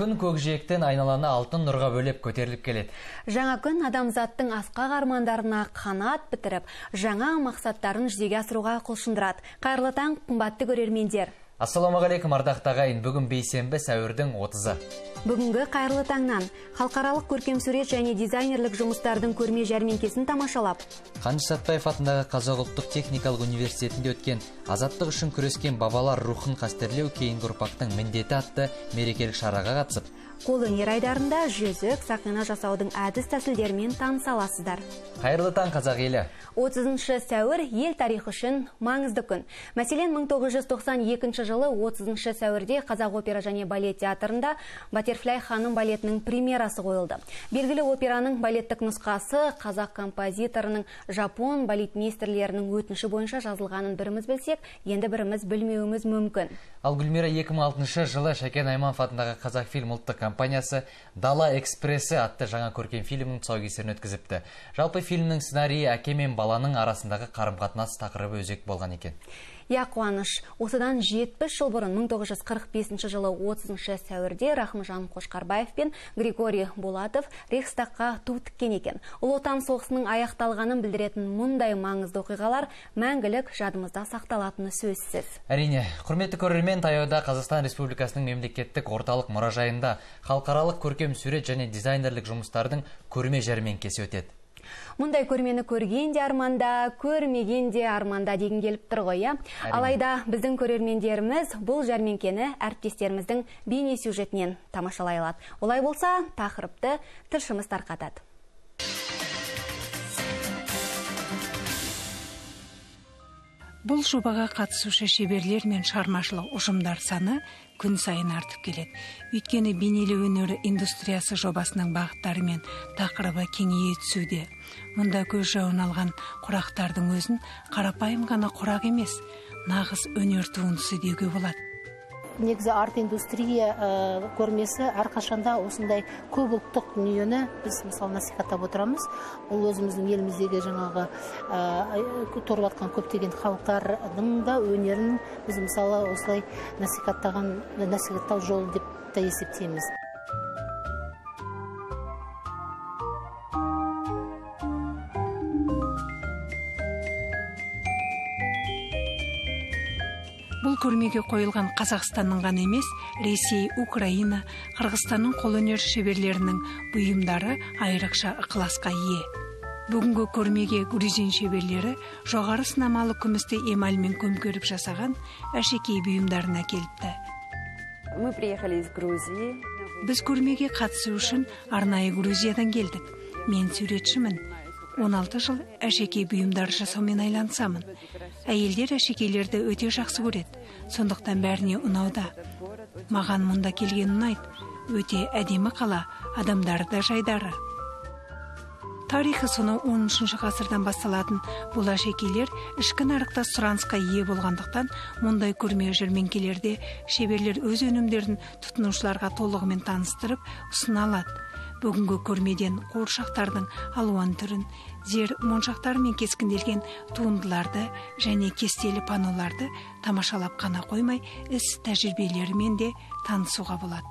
күн көкжиектен айналаны алтын нұрға бөлеп көтеріліп келеді. Жаңа күн адамзаттың асқақ армандарына қанат бітіріп жаңа мақсаттарын жүзеге асыруға құлшындырады. Қайырлы таң қымбатты көрермендер. Ассалаумағалейкум ардақты ағайын. Бүгін бейсенбі сәуірдің отызы. Бүгінгі қайырлы таңнан халықаралық көркемсурет және дизайнерлік жұмыстардың көрме жәрмеңкесін тамашалап. Қаныш сәтбаев атындағы қазақ ұлттық техникалық университетінде өткен азаттық үшін күрескен бабалар рухын қастерлеу кейінгі ұрпақтың міндеті атты мерекелік шараға қатысып қолөнер айдарында жүзік сақина жасаудың әдіс тәсілдерімен таныса аласыздар қайырлы таң қазақ елі. 30 сәуір ел тарихы үшін маңызды күн. Мәселен 1992 жылы 30 сәуірде қазақ опера және балет театрында батерфляй ханым балетінің премьерасы қойылды. Белгілі операның балеттік нұсқасы қазақ композиторының жапон балетмейстерлерінің өтініші бойынша жазылғанын біріміз білсек енді біріміз білмеуіміз мүмкін. Ал гүлмира 2006 жылы шәкен айманов атындағы қазақфильм ұлттық компаниясы дала экспресі атты жаңа көркем фильмнің тұсаукесерін өткізіпті. Жалпы фильмнің сценарийі әке мен баланың арасындағы қарым қатынас тақырыбы өзек болған екен. Иә қуаныш. Осыдан 70 жыл бұрын 1945 жылы 30 сәуірде рахымжан қошқарбаев пен григорий болатов рейхстагқа ту тіккен екен. Ұлы отан соғысының аяқталғанын білдіретін мұндай маңызды оқиғалар мәңгілік жадымызда сақталатыны сөзсіз. Әрине құрметті көрермен таяуда қазақстан республикасының мемлекеттік орталық мұражайында халықаралық көркем сурет және дизайнерлік жұмыстардың көрме жәрмеңкесі өтеді. Мұндай көрмені көрген де арманда көрмеген де арманда деген келіп тұр ғой иә? Алайда біздің көрермендеріміз бұл жәрмеңкені әріптестеріміздің бейне сюжетінен тамашалай алады. Олай болса тақырыпты тілшіміз тарқатады. Бұл жобаға қатысушы шеберлер мен шығармашылық ұжымдар саны күн сайын артып келеді. Өйткені бейнелеу өнері индустриясы жобасының бағыттары мен тақырыбы кеңейе түсуде. Мұнда көз жауын алған құрақтардың өзін қарапайым ғана құрақ емес нағыз өнер туындысы деуге болады. Негізі арт индустрия ә, көрмесі әрқашанда осындай көп ұлттық дүниені біз мысалы насихаттап отырамыз. Бұл өзіміздің еліміздегі жаңағы ә, тұрып жатқан көптеген халықтардың да өнерін біз мысалы осылай насихаттаған насихаттау жолы деп та есептейміз. Бұл көрмеге қойылған қазақстанның ғана емес ресей украина қырғызстанның қолөнер шеберлерінің бұйымдары айрықша ықыласқа ие. Бүгінгі көрмеге грузин шеберлері жоғары сынамалы күмісті эмальмен көмкеріп жасаған әшекей бұйымдарын әкеліпті мы приехали из грузии. Біз көрмеге қатысу үшін арнайы грузиядан келдік. Мен суретшімін. 16 жыл әшекей бұйымдар жасаумен айланысамын әйелдер әшекейлерді өте жақсы көреді. Сондықтан бәріне ұнауда. Маған мұнда келген ұнайды. Өте әдемі қала адамдары да жайдары. Тарихы сонау 13 ғасырдан басталатын бұл әшекейлер ішкі нарықта сұранысқа ие болғандықтан мұндай көрме жәрмеңкелерде шеберлер өз өнімдерін тұтынушыларға толығымен таныстырып ұсына алады. Бүгінгі көрмеден қуыршақтардың алуан түрін зер моншақтар мен кескінделген туындыларды және кестелі паноларды тамашалап қана қоймай іс тәжірибелерімен де танысуға болады.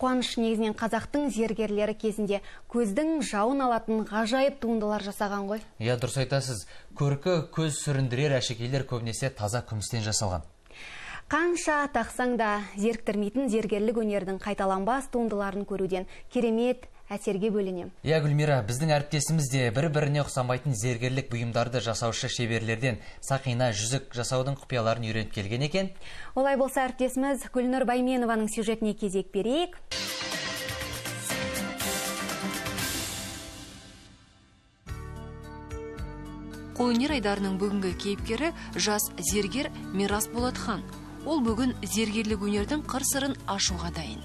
Қуаныш негізінен қазақтың зергерлері кезінде көздің жауын алатын ғажайып туындылар жасаған ғой. Иә дұрыс айтасыз. Көркі көз сүріндірер әшекейлер көбінесе таза күмістен жасалған. Қанша тақсаң да зеріктірмейтін зергерлік өнердің қайталанбас туындыларын көруден керемет әсерге бөленем. Иә гүлмира біздің әріптесіміз де бір біріне ұқсамайтын зергерлік бұйымдарды жасаушы шеберлерден сақина жүзік жасаудың құпияларын үйреніп келген екен. Олай болса әріптесіміз гүлнұр байменованың сюжетіне кезек берейік. Қолөнер айдарының бүгінгі кейіпкері жас зергер мирас болатхан. Ол бүгін зергерлік өнердің қыр сырын ашуға дайын.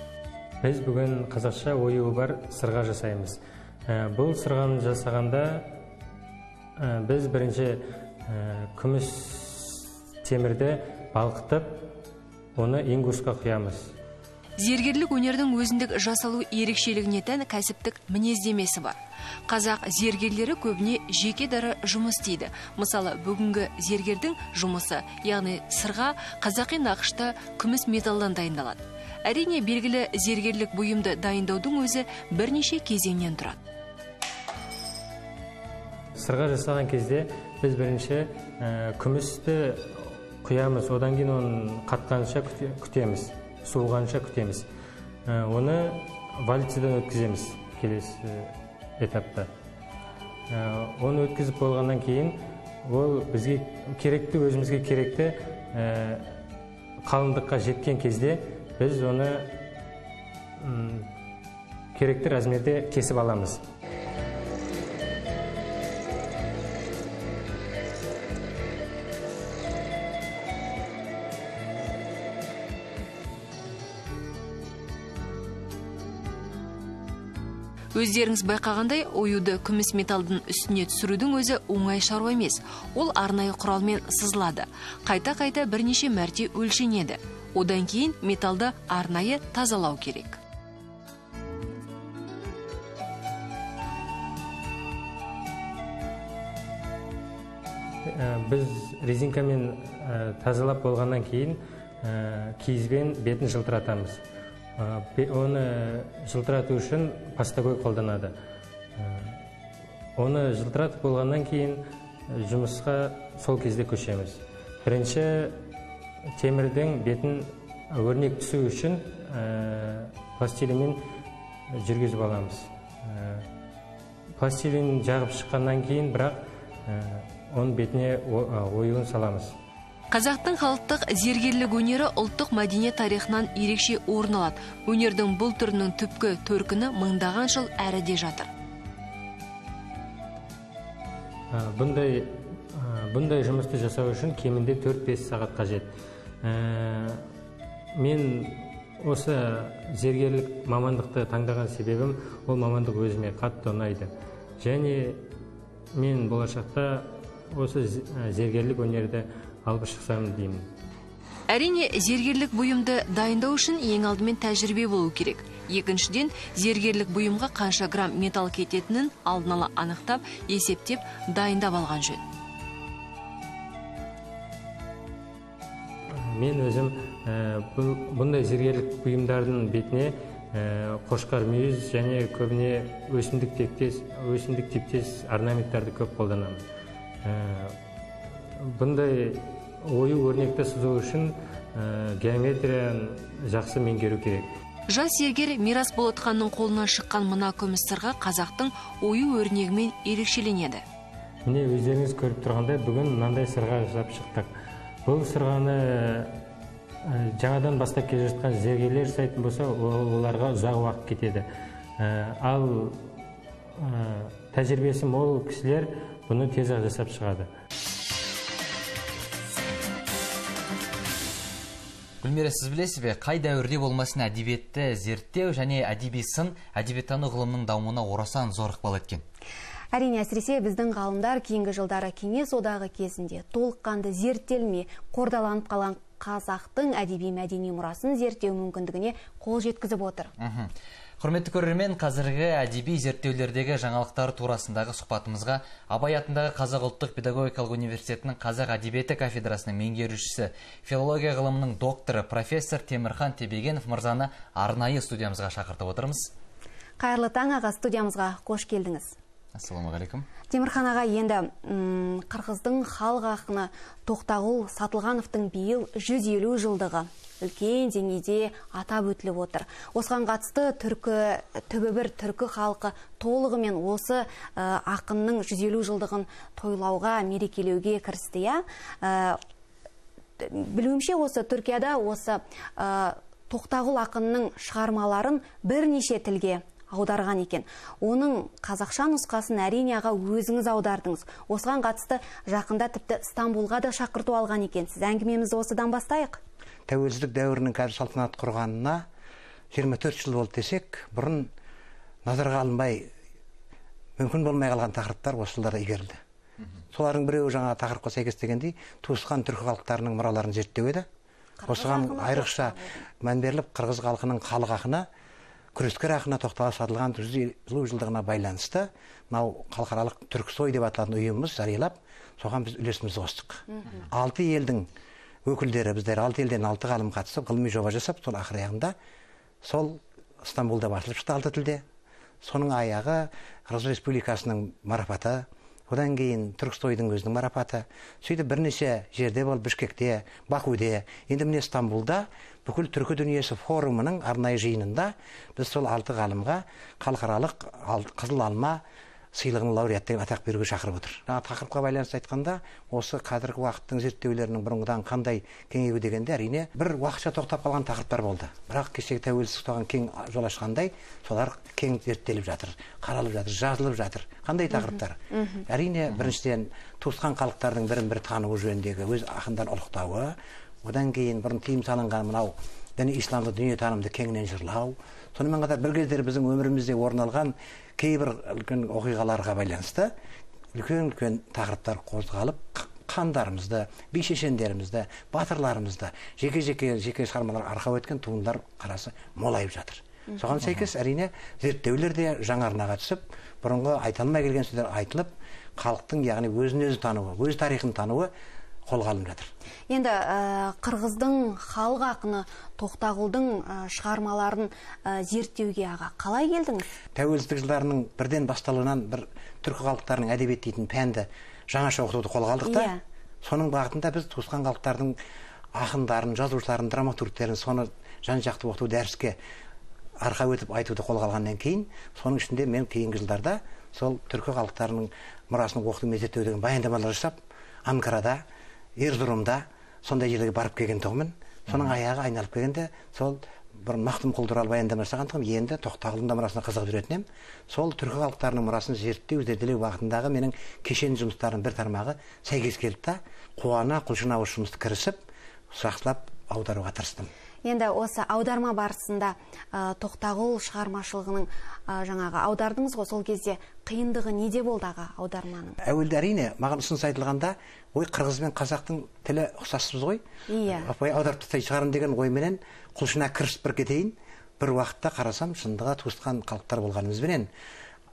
Біз бүгін қазақша оюы бар сырға жасаймыз. Ә, бұл сырғаны жасағанда ә, біз бірінші ә, күміс темірді балқытып оны ингусқа құямыз. Зергерлік өнердің өзіндік жасалу ерекшелігіне тән кәсіптік мінездемесі бар. Қазақ зергерлері көбіне жеке дара жұмыс істейді. Мысалы бүгінгі зергердің жұмысы яғни сырға қазақи нақышта күміс металдан дайындалады. Әрине белгілі зергерлік бұйымды дайындаудың өзі бірнеше кезеңнен тұрады. Сырға жасаған кезде біз бірінші күмісті құямыз. Одан кейін оны қатқанша күтеміз. Суығанша күтеміз. Оны вальцеден өткіземіз келесі этапта. Оны өткізіп болғаннан кейін ол бізге керекті өзімізге керекті қалыңдыққа жеткен кезде біз оны керекті размерде кесіп аламыз. Өздеріңіз байқағандай оюды күміс металдың үстіне түсірудің өзі оңай шаруа емес. Ол арнайы құралмен сызылады. Қайта қайта бірнеше мәрте өлшенеді. Одан кейін металды арнайы тазалау керек. Біз резинкамен тазалап болғаннан кейін киізбен бетін жылтыратамыз. Оны жылтырату үшін пастагой қолданады. Оны жылтыратып болғаннан кейін жұмысқа сол кезде көшеміз. Бірінші темірдің бетін өрнек түсу үшін пластилинмен жүргізіп аламыз. Пластилин жағып шыққаннан кейін бірақ оның бетіне оюын саламыз. Қазақтың халықтық зергерлік өнері ұлттық мәдениет тарихынан ерекше орын алады. Өнердің бұл түрінің түпкі төркіні мыңдаған жыл әріде жатыр. Бұндай бұндай жұмысты жасау үшін кемінде 4-5 сағат қажет. Мен осы зергерлік мамандықты таңдаған себебім ол мамандық өзіме қатты ұнайды. Және мен болашақта осы зергерлік өнерді алып шықсам деймін. Әрине зергерлік бұйымды дайындау үшін ең алдымен тәжірибе болу керек. Екіншіден зергерлік бұйымға қанша грамм металл кететінін алдын ала анықтап есептеп дайындап алған жөн. Мен өзім бұндай зергерлік бұйымдардың бетіне қошқар мүйіз және көбіне өсімдік тектес өсімдік типтес орнаменттарды көп қолданамын. Бұндай ою өрнекті сызу үшін геометрияны жақсы меңгеру керек. Жас зергер мирас болатханның қолынан шыққан мына күміс сырға қазақтың ою өрнегімен ерекшеленеді. Міне өздеріңіз көріп тұрғандай бүгін мынандай сырға жасап шықтық. Бұл сырғаны жаңадан бастап келе жатқан зергерлер жасайтын болса оларға ұзақ уақыт кетеді. Ал тәжірибесі мол кісілер бұны тез ақ жасап шығады. Гүлмира сіз білесіз бе қай дәуірде болмасын әдебиетті зерттеу және әдеби сын әдебиеттану ғылымының дамуына орасан зор ықпал еткен? Әрине әсіресе біздің ғалымдар кейінгі жылдары кеңес одағы кезінде толыққанды зерттелмей қордаланып қалған қазақтың әдеби мәдени мұрасын зерттеу мүмкіндігіне қол жеткізіп отыр. Құрметті көрермен қазіргі әдеби зерттеулердегі жаңалықтар турасындағы сұхбатымызға абай атындағы қазақ ұлттық педагогикалық университетінің қазақ әдебиеті кафедрасының меңгерушісі филология ғылымының докторы профессор темірхан тебегенов мырзаны арнайы студиямызға шақыртып отырмыз. Қайырлы таң аға студиямызға қош келдіңіз. Ассалаумағалейкум темірхан аға енді қырғыздың халық ақыны тоқтағұл сатылғановтың биыл 150 жылдығы. Үлкен деңгейде атап өтіліп отыр. Осыған қатысты түркі түбі бір түркі халқы толығымен осы ақынның 150 жылдығын тойлауға мерекелеуге кірісті иә? Білуімше осы түркияда осы тоқтағұл ақынның шығармаларын бірнеше тілге аударған екен. Оның қазақша нұсқасын әрине аға өзіңіз аудардыңыз. Осыған қатысты жақында тіпті стамбулға да шақырту алған екенсіз әңгімемізді осыдан бастайық. Тәуелсіздік дәуірінің қазір салтанат құрғанына 24 жыл болды десек бұрын назарға алынбай мүмкін болмай қалған тақырыптар осы жылдарда игерілді. Солардың біреуі жаңа тақырыпқа сәйкес дегендей туысқан түркі халықтарының мұраларын зерттеу еді. Осыған айрықша мән беріліп қырғыз халқының халық ақыны күрескер ақына тоқтала сатылған жүз елу жылдығына байланысты мынау халықаралық түрксой деп аталатын ұйымымыз жариялап соған біз үлесімізді қостық. Алты елдің өкілдері біздер алты елден алты ғалым қатысып ғылыми жоба жасап сол ақыр аяғында сол стамбулда басылып шықты алты тілде. Соның аяғы қырғыз республикасының марапаты одан кейін түркістойдың өзінің марапаты. Сөйтіп бірнеше жерде бол бішкекте бакуде енді міне стамбулда бүкіл түркі дүниесі форумының арнайы жиынында біз сол алты ғалымға халықаралық қызыл алма сыйлығының лауреаты деп атақ беруге шақырып отыр. Жаңа тақырыпқа байланысты айтқанда осы қазіргі уақыттың зерттеулерінің бұрынғыдан қандай кеңеюі дегенде әрине бір уақытша тоқтап қалған тақырыптар болды. Бірақ кешегі тәуелсіздік соған кең жол ашқандай солар кең зерттеліп жатыр қаралып жатыр жазылып жатыр. Қандай тақырыптар? Әрине біріншіден туысқан халықтардың бірін бірі тануы жөніндегі өз ақындарын ұлықтауы одан кейін бұрын тыйым салынған мынау діни исламды дүниетанымды кеңінен жырлау сонымен қатар бір кездері біздің өмірімізде орын алған кейбір үлкен оқиғаларға байланысты үлкен үлкен тақырыптар қозғалып хандарымызды би шешендерімізді батырларымызды жеке жеке жеке шығармалар арқау еткен туындылар қарасы молайып жатыр. Соған сәйкес әрине зерттеулер де жаңа арнаға түсіп бұрынғы айта алмай келген сөздер айтылып халықтың яғни өзін өзі тануы өз тарихын тануы қолға алынып жатыр. Енді ә, қырғыздың халық ақыны тоқтағұлдың ә, шығармаларын ә, зерттеуге аға қалай келдіңіз? Тәуелсіздік жылдарының бірден басталуынан бір түркі халықтарының әдебиет дейтін пәнді жаңаша оқытуды қолға алдық та. Иә. Соның бағытында біз туысқан халықтардың ақындарын жазушыларын драматургтерін соны жан жақты оқыту дәріске арқау етіп айтуды қолға алғаннан кейін соның ішінде мен кейінгі жылдарда сол түркі халықтарының мұрасын оқыту мен зерттеу деген баяндамалар жасап анкарада ерзұрумда сондай жерлерге барып келген тұғымын соның аяғы айналып келгенде сол бұрын мақтұмқұл туралы баяндама жасаған енді тоқтағұлдың да мұрасына қызығып жүретін едім сол түркі халықтарының мұрасын зерттеу зерделеу бағытындағы менің кешенді жұмыстарының бір тармағы сәйкес келді да қуана құлшына осы жұмысты кірісіп жақсылап аударуға тырыстым. Енді осы аударма барысында ә, тоқтағұл шығармашылығының ә, жаңағы аудардыңыз ғой сол кезде қиындығы неде болды аға аударманың? Әуелде әрине маған ұсыныс айтылғанда ой қырғыз бен қазақтың тілі ұқсаспыз ғой Иә. апай аударып тастай шығармын деген ойменен құлшына кірісіп бір кетейін. Бір уақытта қарасам шындығы туысқан халықтар болғанымызбенен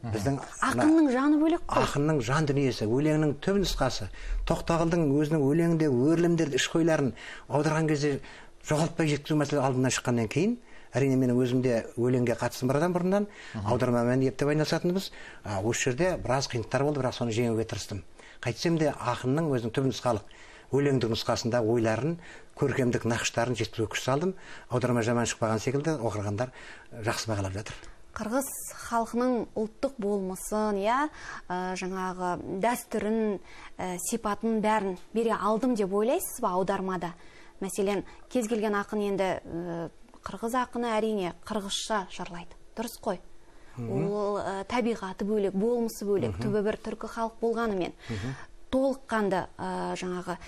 біздің ақынның жаны бөлек қой. Ақынның жан дүниесі өлеңнің түп нұсқасы. Тоқтағұлдың өзінің өлеңінде өрлемдерді ішкі ойларын аударған кезде жоғалтпай жеткізу мәселе алдына шыққаннан кейін әрине мен өзім де өлеңге қатысым бар адам бұрыннан аудармамен ептеп айналысатынбыз. А, осы жерде біраз қиындықтар болды бірақ соны жеңуге тырыстым. Қайтсем де ақынның өзінің түп нұсқалық өлеңдік нұсқасында ойларын көркемдік нақыштарын жеткізуге күш салдым. Аударма жаман шықпаған секілді оқырғандар жақсы бағалап жатыр. Қырғыз халқының ұлттық болмысын иә ә, жаңағы дәстүрін ә, сипатын бәрін бере алдым деп ойлайсыз ба аудармада? Мәселен кез келген ақын енді ә, қырғыз ақыны әрине қырғызша жырлайды. Дұрыс қой. Ол ә, табиғаты бөлек болмысы бөлек түбі бір түркі халық болғанымен. Толыққанды ә, жаңағы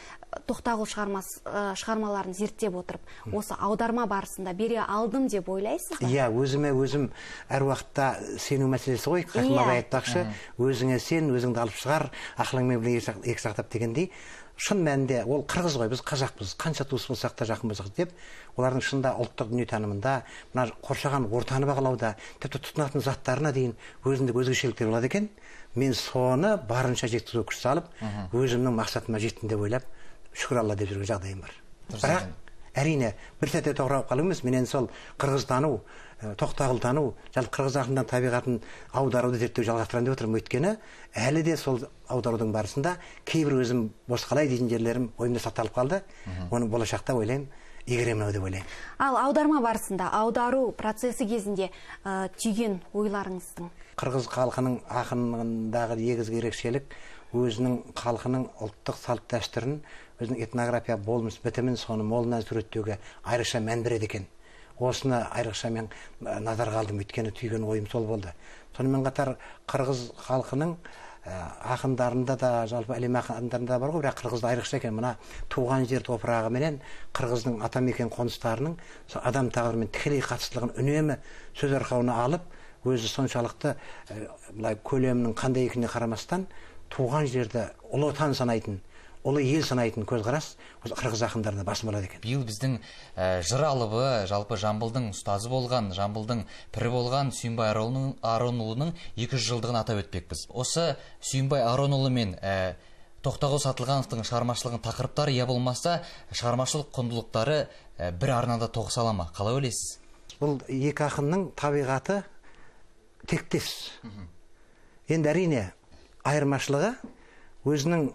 тоқтағұл ә, шығармаларын зерттеп отырып осы аударма барысында бере алдым деп ойлайсыз ба? Иә өзіме өзім әр уақытта сену мәселесі ғой хакім Иә. абай айтпақшы. Өзіңе сен өзіңді алып шығар ақылыңмен бірге екі сақтап дегендей. Шын мәнінде ол қырғыз ғой біз қазақпыз қанша туыс болсақ та жақын болсақ деп олардың шынында ұлттық дүниетанымында мына қоршаған ортаны бағалауда тіпті тұтынатын заттарына дейін өзіндік өзгешеліктер болады екен. Мен соны барынша жеткізуге күш салып өзімнің мақсатыма жеттім деп ойлап шүкір алла деп жүрген жағдайым бар. Бірақ әрине бір сәтте тоқырап қалу емес мен енді сол қырғызтану ә, тоқтағұл тану жалпы қырғыз ақынының табиғатын аударуды зерттеу жалғастырамын деп отырмын. Өйткені әлі де сол аударудың барысында кейбір өзім босқалай дейтін жерлерім ойымда сақталып қалды. Оны болашақта ойлаймын игеремін ау деп ойлаймын. Ал аударма барысында аудару процесі кезінде ә, түйген ойларыңыздың? Қырғыз халқының ақынындағы негізгі ерекшелік өзінің халқының ұлттық салт дәстүрін өзінің этнография болмыс бітімін соны молынан суреттеуге айрықша мән береді екен. Осыны айрықша мен назарға алдым өйткені түйген ойым сол болды. Сонымен қатар қырғыз халқының ә, ақындарында да жалпы әлем ақындарында бар ғой бірақ қырғызда айрықша екен. Мына туған жер топырағы менен қырғыздың атамекен қоныстарының адам тағдырымен тікелей қатыстылығын үнемі сөз арқауына алып өзі соншалықты ә, былай көлемінің қандай екеніне қарамастан туған жерді ұлы отан санайтын ұлы ел санайтын көзқарас осы қырғыз ақындарына басым болады екен. Биыл біздің ә, жыр алыбы жалпы жамбылдың ұстазы болған жамбылдың пірі болған сүйінбай Аронұлының- аронұлының 200 жылдығын атап өтпекпіз. Осы сүйінбай аронұлы мен ә, тоқтағұл сатылғановтың шығармашылығының тақырыптары я болмаса шығармашылық құндылықтары ә, бір арнада тоғыса ала ма? Қалай ойлайсыз? Бұл екі ақынның табиғаты тектес. Енді әрине айырмашылығы өзінің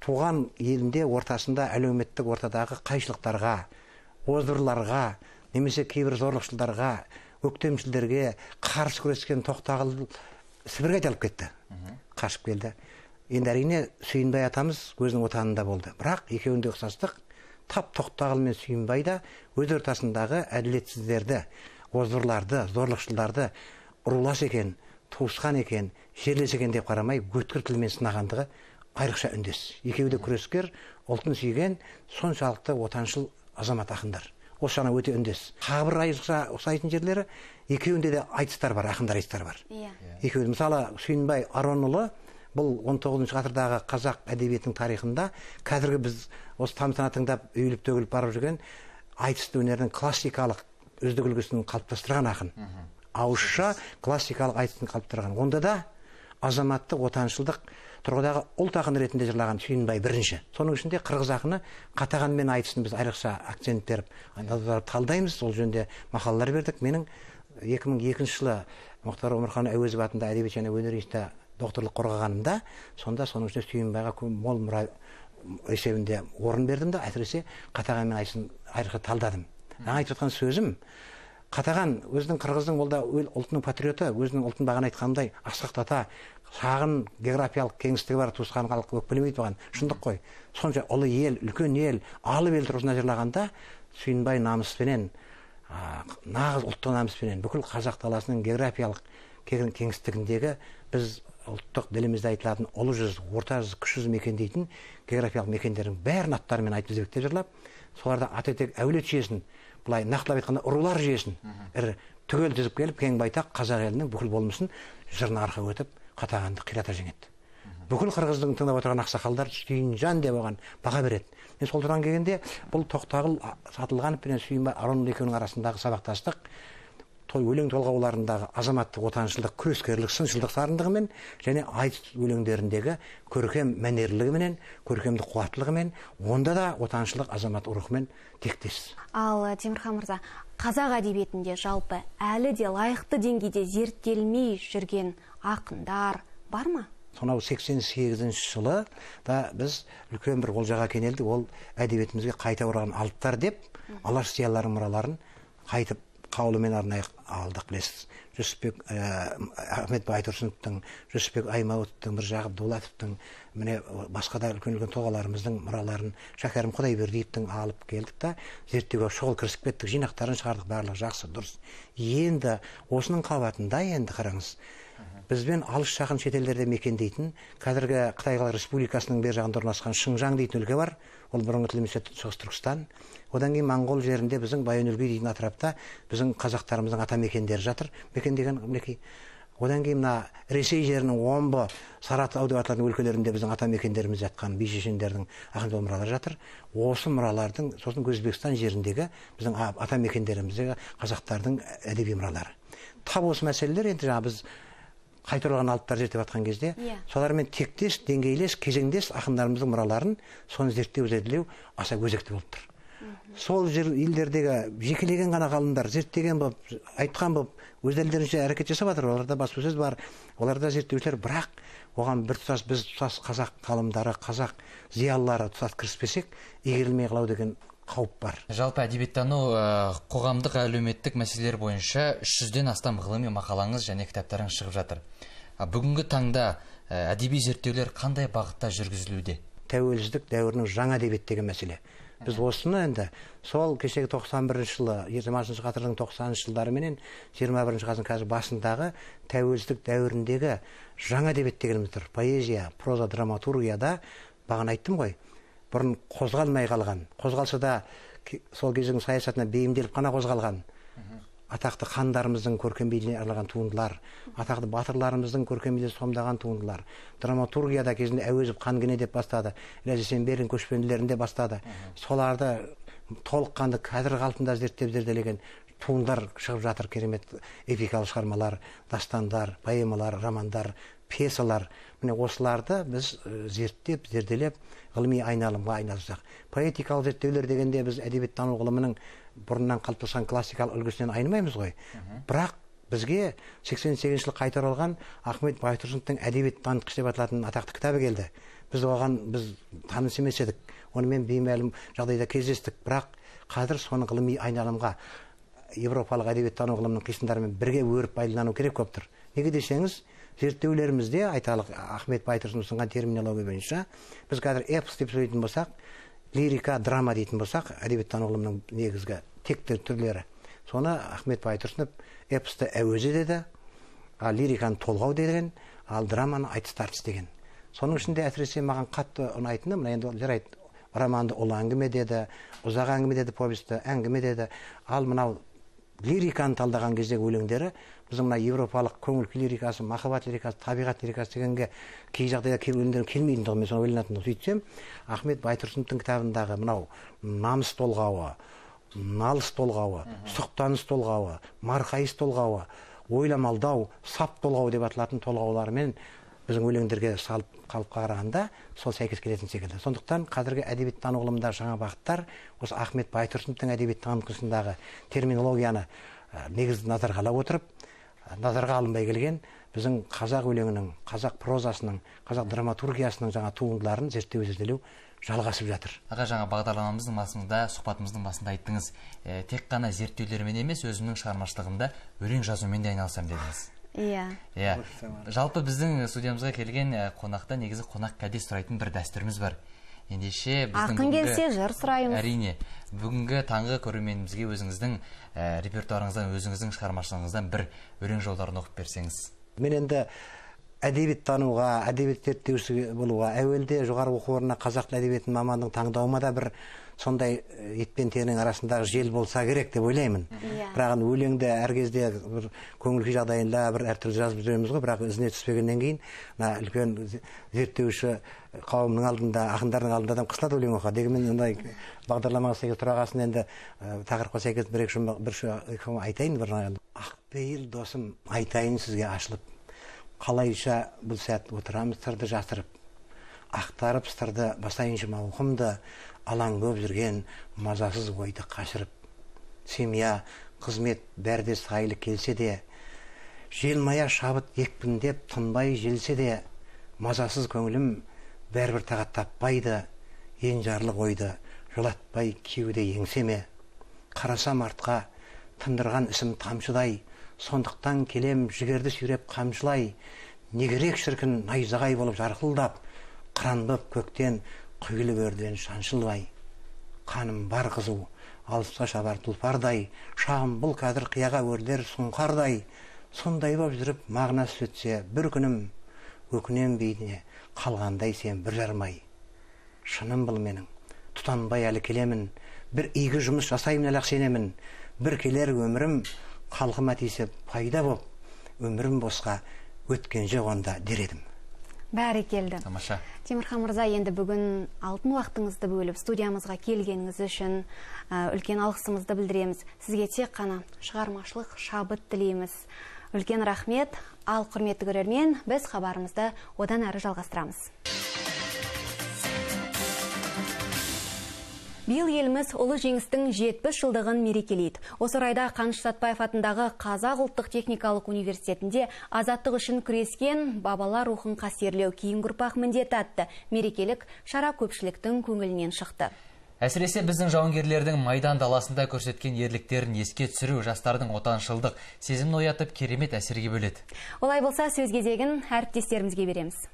туған елінде ортасында әлеуметтік ортадағы қайшылықтарға озырларға немесе кейбір зорлықшылдарға өктемшілдерге қарсы күрескен тоқтағұл сібірге айдалып кетті. Қашып келді. Енді әрине сүйінбай атамыз өзінің отанында болды. Бірақ екеуінде ұқсастық. Тап тоқтағұл мен сүйінбай да өз ортасындағы әділетсіздерді озырларды зорлықшылдарды рулас екен туысқан екен жерлес екен деп қарамай өткір тілмен сынағандығы айрықша үндес. Екеуі де күрескер ұлтын сүйген соншалықты отаншыл азамат ақындар. Осы жағынан өте үндес. Тағы бір айрықша ұқсайтын жерлері екеуінде де айтыстар бар ақындар айтыстары бар. Иә. Екеуі мысалы сүйінбай аронұлы бұл 19 ғасырдағы қазақ әдебиетінің тарихында қазіргі біз осы тамсана тыңдап үйіліп төгіліп барып жүрген айтыс өнерінің классикалық үздік үлгісін қалыптастырған ақын. Ауызша классикалық айтыстың қалыптастырған. Онда да азаматтық отаншылдық тұрғыдағы ұлт ақын ретінде жырлаған сүйінбай бірінші. Соның ішінде қырғыз ақыны қатаған мен айтысын біз айрықша акцент беріп талдаймыз. Сол жөнінде мақалалар бердік. Менің 2002 жылы мұхтар омархан әуезов атындағы әдебиет және өнер институтында докторлық қорғағанымда сонда соның ішінде сүйінбайға мол мұра есебінде орын бердім да әсіресе қатаған мен айтысын айрықша талдадым. Жаңа айтып жатқан сөзім қатаған өзінің қырғыздың ол да ұлтының патриоты өзінің ұлтын бағана айтқанымдай асқақтата шағын географиялық кеңістігі бар туысқан халық өкпелемейді оған шындық қой. Сонша ұлы ел үлкен ел алып ел тұрғысынан жырлағанда сүйінбай намыспенен а, нағыз ұлттық намыспенен бүкіл қазақ даласының географиялық кең- кеңістігіндегі біз ұлттық ділімізде айтылатын ұлы жүз орта жүз кіші жүз мекендейтін географиялық мекендердің бәрін аттарымен айтып тізбектеп жырлап соларда ата тек әулет жүйесін былай нақтылап айтқанда рулар жүйесін ірі түгел тізіп келіп кең байтақ қазақ елінің бүкіл болмысын жырына арқау етіп қатағанды қирата жеңеді. Бүкіл қырғыздың тыңдап отырған ақсақалдар сүйінжан деп оған баға береді. Мен сол тұрған келгенде бұл тоқтағұл сатылғанов пен сүйінбай аронұлы екеуінің арасындағы сабақтастық той өлең толғауларындағы азаматтық отаншылдық күрескерлік сыншылдық сарындығымен және айтыс өлеңдеріндегі көркем мәнерлілігіменен көркемдік қуаттылығымен онда да отаншылық азамат рухымен тектес. Ал э, темірхан мырза қазақ әдебиетінде жалпы әлі де лайықты деңгейде зерттелмей жүрген ақындар бар ма? Сонау 88 жылы да біз үлкен бір олжаға кенелдік. Ол әдебиетімізге қайта оралған алыптар деп алаш зиялыларының мұраларын қайтып қаулымен арнайы алдық білесіз жүсіпбек ә, ахмет байтұрсыновтың жүсіпбек аймауытовтың міржақып дулатовтың міне басқа да үлкен үлкен тұлғаларымыздың мұраларын шәкәрім құдайбердиевтің алып келдік та зерттеуге шұғыл кірісіп кеттік жинақтарын шығардық барлығы жақсы дұрыс. Енді осының қабатында енді қараңыз бізбен алыс жақын шетелдерде мекендейтін қазіргі қытай халық республикасының бер жағында орналасқан шыңжаң дейтін өлке бар. Ол бұрынғы тілімізше шығыс түркістан одан кейін моңғол жерінде біздің баянөлгий дейтін атырапта біздің қазақтарымыздың ата мекендері жатыр мекендеген мінекей одан кейін мына ресей жерінің омбы саратау деп аталатын өлкелерінде біздің ата мекендеріміз жатқан би шешендердің ақын мұралары жатыр. Осы мұралардың сосын өзбекстан жеріндегі біздің ата мекендеріміздегі қазақтардың әдеби мұралары тап осы мәселелер енді жаңағы біз қайта оралған алыптар зерттеп жатқан кезде Иә. солармен тектес деңгейлес кезеңдес ақындарымыздың мұраларын соны зерттеу зерделеу аса өзекті болып тұр. Сол жер елдердегі жекелеген ғана ғалымдар зерттеген болып айтқан болып өз әрекет жасап жатыр. Оларда баспасөз бар оларда зерттеушілер бірақ оған біртұтас біз тұтас қазақ ғалымдары қазақ зиялылары тұтас кіріспесек игерілмей қалау деген қауіп бар. Жалпы әдебиеттану ә, қоғамдық әлеуметтік мәселелер бойынша 300-ден астам ғылыми мақалаңыз және кітаптарыңыз шығып жатыр. Бүгінгі таңда ә, әдеби зерттеулер қандай бағытта жүргізілуде? Тәуелсіздік дәуірінің жаңа әдебиет деген мәселе. Біз осыны енді сол кешегі 91 жылы 20 ғасырдың 90 жылдары менен 21 ғасырдың қазір басындағы тәуелсіздік дәуіріндегі жаңа әдебиет дегеніміз тұр. Поэзия проза драматургияда бағана айттым ғой. Бұрын қозғалмай қалған. Қозғалса да сол кездің саясатына бейімделіп қана қозғалған. Атақты хандарымыздың көркем бейнелене арналған туындылар атақты батырларымыздың көркем бейнеде сомдаған туындылар драматургияда кезінде әуезов хан кене деп бастады ілияс есенберлин көшпенділерінде бастады. Соларды толыққанды қазір қалпында зерттеп зерделеген туындылар шығып жатыр. Керемет эпикалық шығармалар дастандар поэмалар романдар пьесалар. Міне осыларды біз зерттеп зерделеп ғылыми айналымға айналсақ поэтикалық зерттеулер дегенде біз әдебиеттану ғылымының бұрыннан қалыптасқан классикалық үлгісінен айнымаймыз ғой. Бірақ бізге сексен сегізінші жылы қайта оралған ахмет байтұрсыновтың әдебиет танытқыш деп аталатын атақты кітабы келді. Біз оған біз таныс емес едік. Онымен беймәлім жағдайда кездестік. Бірақ қазір соны ғылыми айналымға европалық әдебиеттану ғылымының қисындарымен бірге өріп пайдалану керек болып тұр. Неге десеңіз зерттеулерімізде айталық ахмет байтұрсынов ұсынған терминология бойынша біз қазір эпос деп сөйлейтін болсақ лирика драма дейтін болсақ әдебиеттану ғылымының негізгі текті түрлері. Соны ахмет байтұрсынов эпосты әуезі деді ал лириканы толғау деген ал драманы айтыс тартыс деген. Соның ішінде әсіресе маған қатты ұнайтыны мына енді жарайды романды ұлы әңгіме деді ұзақ әңгіме деді повесті әңгіме деді. Ал мынау лириканы талдаған кездегі өлеңдері біздің мына европалық көңіл күй лирикасы махаббат лирикасы табиғат лирикасы дегенге кей жағдайда кей өлеңдер келмейтін тұғын мен соны ойланатын сөйтсем ахмет байтұрсыновтың кітабындағы мынау намыс толғауы налыс толғауы сұқтаныс толғауы марқайыс толғауы ойламалдау сап толғау деп аталатын толғаулармен біздің өлеңдерге салып қалыпқа қарағанда сол сәйкес келетін секілді. Сондықтан қазіргі әдебиеттану ғылымындағы жаңа бағыттар осы ахмет байтұрсыновтың әдебиет танытқышындағы терминологияны негіз назарға ала отырып назарға алынбай келген біздің қазақ өлеңінің қазақ прозасының қазақ драматургиясының жаңа туындыларын зерттеу зерделеу жалғасып жатыр. Аға жаңа бағдарламамыздың басында сұхбатымыздың басында айттыңыз ә, тек қана зерттеулермен емес өзімнің шығармашылығымда өлең жазумен де айналысамын дедіңіз. Иә иә жалпы біздің студиямызға келген қонақта негізі қонақ кәде сұрайтын бір дәстүріміз бар. Ендеше біздің ақын келсе жыр сұраймыз. әрине бүгінгі таңғы көрерменімізге өзіңіздің ә, репертуарыңыздан өзіңіздің шығармашылығыңыздан бір өлең жолдарын оқып берсеңіз. Мен енді әдебиеттануға әдебиет зерттеуші болуға әуелде жоғары оқу орнына қазақ тілі әдебиетінің мамандығын таңдауыма да бір сондай ет пен терінің арасындағы жел болса керек деп ойлаймын. Иә. Бірақ өлеңді әр кезде бір көңіл күй жағдайында бір әртүрлі жазып жүреміз ғой бірақ ізіне түспегеннен кейін мына үлкен зерттеуші қауымның алдында ақындардың алдында адам қысылады өлең оқуға. Дегенмен мындай бағдарламаға сәйкес тұрағасын енді тақырыпқа сәйкес бір екі бір айтайын бір ақпейіл досым айтайын сізге ашылып. Қалайша бұл сәт отырамыз сырды жасырып. Ақтарып сырды басайыншы мауқымды. Алаң көп жүрген мазасыз ойды қашырып семья қызмет бәрі де сайлы келсе де желмая шабыт екпіндеп тынбай желсе де мазасыз көңілім бәрібір тағат таппайды енжарлық ойды жолатпай кеуде еңсеме қарасам артқа тындырған ісім тамшыдай сондықтан келем жігерді сүйреп қамшылай не керек шіркін найзағай болып жарқылдап қыран боп көктен құйылып өрден шаншылбай. Қаным бар қызу алысқа шабар тұлпардай. Шағым бұл қазір қияға өрлер сұңқардай. Сондай боп жүріп мағынасы өтсе бір күнім өкінем бейне қалғандай сен бір жармай. Шыным бұл менің тұтанбай әлі келемін. Бір игі жұмыс жасаймын әлі сенемін бір келер өмірім халқыма тисе пайда боп өмірім босқа өткен жоқ онда дер едім. Бәрекелді тамаша. Темірхан мырза енді бүгін алтын уақытыңызды бөліп студиямызға келгеніңіз үшін үлкен алғысымызды білдіреміз. Сізге тек қана шығармашылық шабыт тілейміз. Үлкен рахмет. Ал құрметті көрермен біз хабарымызды одан әрі жалғастырамыз. Биыл еліміз ұлы жеңістің 70 жылдығын мерекелейді. Осы орайда қаныш сәтбаев атындағы қазақ ұлттық техникалық университетінде азаттық үшін күрескен бабалар рухын қастерлеу кейінгі ұрпақ міндеті атты мерекелік шара көпшіліктің көңілінен шықты. Әсіресе біздің жауынгерлердің майдан даласында көрсеткен ерліктерін еске түсіру жастардың отаншылдық сезімін оятып керемет әсерге бөледі. Олай болса сөз кезегін әріптестерімізге береміз.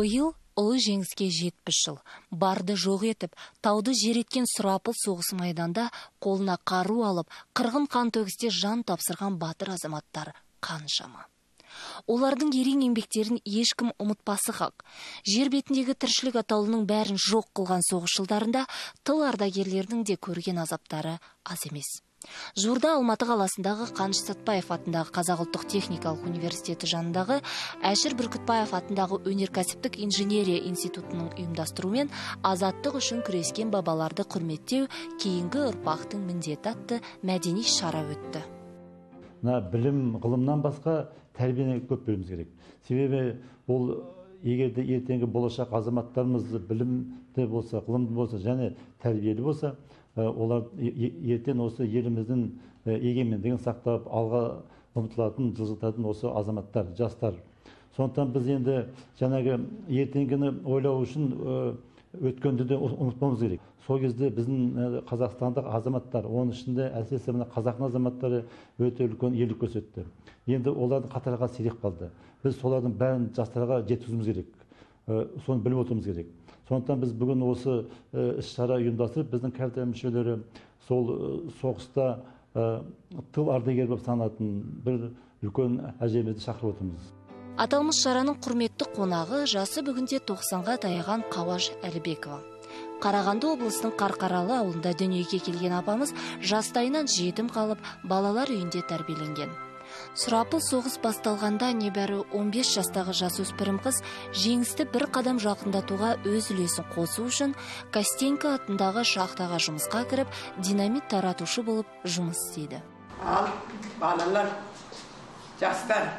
Биыл ұлы жеңіске жетпіс жыл. Барды жоқ етіп тауды жер еткен сұрапыл соғыс майданда қолына қару алып қырғын қан төгісте жан тапсырған батыр азаматтар қаншама. Олардың ерен еңбектерін ешкім ұмытпасы хақ. Жер бетіндегі тіршілік атаулының бәрін жоқ қылған соғыс жылдарында тыл ардагерлерінің де көрген азаптары аз емес. Жуырда алматы қаласындағы қаныш сәтпаев атындағы қазақ ұлттық техникалық университеті жанындағы әшір бүркітбаев атындағы өнеркәсіптік инженерия институтының ұйымдастыруымен азаттық үшін күрескен бабаларды құрметтеу кейінгі ұрпақтың міндеті атты мәдени шара өтті. Мына білім ғылымнан басқа тәрбиені көп беруіміз керек. Себебі ол егер де ертеңгі болашақ азаматтарымыз білімді болса ғылымды болса және тәрбиелі болса олар ертең осы еліміздің егемендігін сақтап алға ұмтылатын жылжытатын осы азаматтар жастар. Сондықтан біз енді жаңағы ертеңгіні ойлау үшін өткенді де ұмытпауымыз керек. Сол кезде біздің қазақстандық азаматтар оның ішінде әсіресе мына қазақтың азаматтары өте үлкен ерлік көрсетті. Енді олардың қатарға сиреп қалды. Біз солардың бәрін жастарға жеткізуіміз керек. Соны біліп отыруымыз керек. Сондықтан біз бүгін осы іс шара ұйымдастырып біздің кәртә мүшелері сол соғыста тыл ардагері болып саналатын бір үлкен әжемізді шақырып отырмыз. Аталмыш шараның құрметті қонағы жасы бүгінде тоқсанға таяған қауаш әлібекова. Қарағанды облысының қарқаралы ауылында дүниеге келген апамыз жастайынан жетім қалып балалар үйінде тәрбиеленген. Сұрапыл соғыс басталғанда небәрі 15 жастағы жасөспірім қыз жеңісті бір қадам жақындатуға өз үлесін қосу үшін костенко атындағы шахтаға жұмысқа кіріп динамит таратушы болып жұмыс істейді. Ал балалар жастар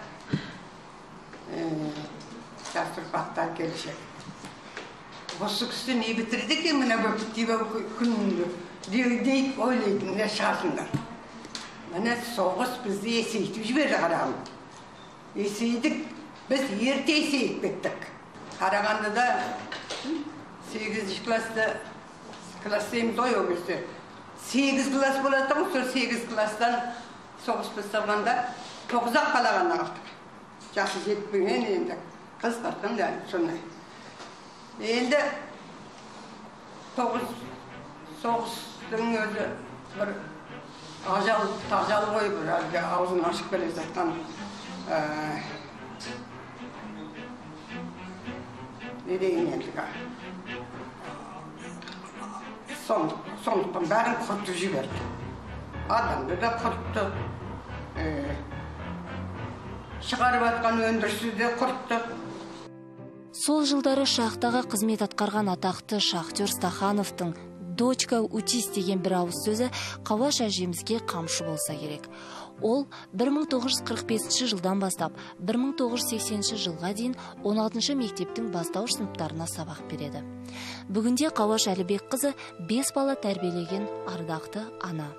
жас ұрпақтар келешек. Осы кісі не бітірді екен мына күнінде деп ойлайтын шығасыңдар міне соғыс бізді есейтіп жіберді қарағым. Есейдік біз ерте есейіп кеттік. Қарағандыда сегізінші класста класс дейміз ғой ол кезде. Сегіз класс болатын сол сегіз класстан соғыс басталғанда тоғыз ақ бала ғана қалдық жасы жетпеген енді қыз қырқын сондай. Енді тоғыз соғыстың өзі бір ажал тажал ғой бір әлгі аузын ашып келе жатқан не деген енді сондықтан бәрін құртып жіберді адамды да құртты шығарып жатқан өндірісті де құртты сол жылдары шахтаға қызмет атқарған атақты шахтер стахановтың дочка утис деген бір ауыз сөзі қауаш әжемізге қамшы болса керек. Ол 1945 жылдан бастап 1980 жылға дейін 16 мектептің бастауыш сыныптарына сабақ береді. Бүгінде қауаш әлібек қызы бес бала тәрбиелеген ардақты ана.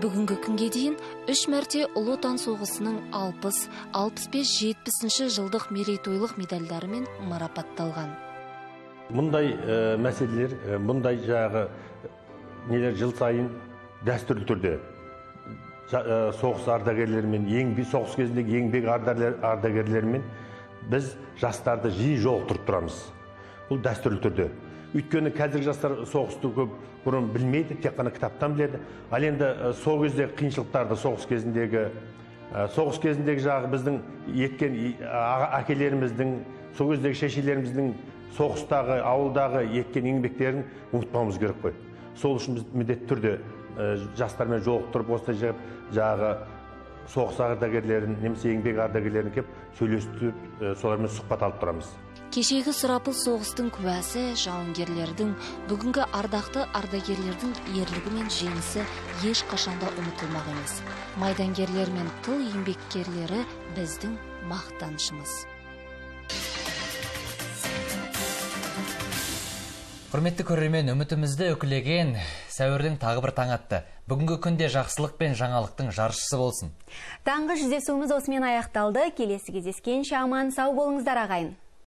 Бүгінгі күнге дейін үш мәрте ұлы отан соғысының 60, 65, 70 жылдық мерейтойлық медальдарымен марапатталған. Мұндай мәселелер мұндай жағы нелер жыл сайын дәстүрлі түрде. Соғыс ардагерлерімен еңбек соғыс кезіндегі еңбек ардагерлерімен біз жастарды жиі жолықтырып тұрамыз. Бұл дәстүрлі түрде. Өйткені қазіргі жастар соғысты көп бұрын білмейді тек қана кітаптан біледі. Ал енді сол кездегі қиыншылықтарды соғыс кезіндегі соғыс кезіндегі жағы біздің еткен әкелеріміздің сол кездегі шешелеріміздің соғыстағы ауылдағы еткен еңбектерін ұмытпауымыз керек қой. Сол үшін біз міндетті түрде жастармен жолықтырып осындай жағы соғыс ардагерлерін немесе еңбек ардагерлерін келіп сөйлестіріп солармен сұхбат алып тұрамыз. Кешегі сұрапыл соғыстың куәсі жауынгерлердің бүгінгі ардақты ардагерлердің ерлігі мен жеңісі еш қашанда ұмытылмақ емес. Майдангерлер мен тыл еңбеккерлері біздің мақтанышымыз. Құрметті көрермен үмітімізді үкілеген сәуірдің тағы бір таң атты. Бүгінгі күнде жақсылық пен жаңалықтың жаршысы болсын. Таңғы жүздесуіміз осымен аяқталды. Келесі кездескенше аман сау болыңыздар ағайын.